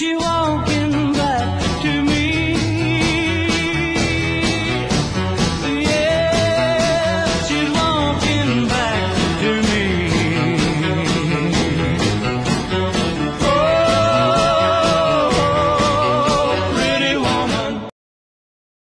you are.